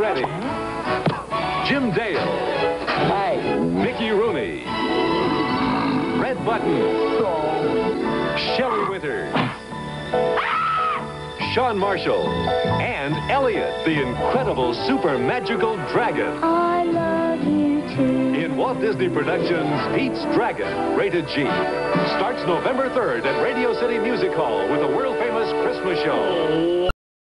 Reddy. Jim Dale. Hi. Mickey Rooney. Red Buttons. Shelley Winters. Sean Marshall. And Elliot, the incredible super magical dragon. I love you too. In Walt Disney Productions' Pete's Dragon, rated G. Starts November 3rd at Radio City Music Hall with.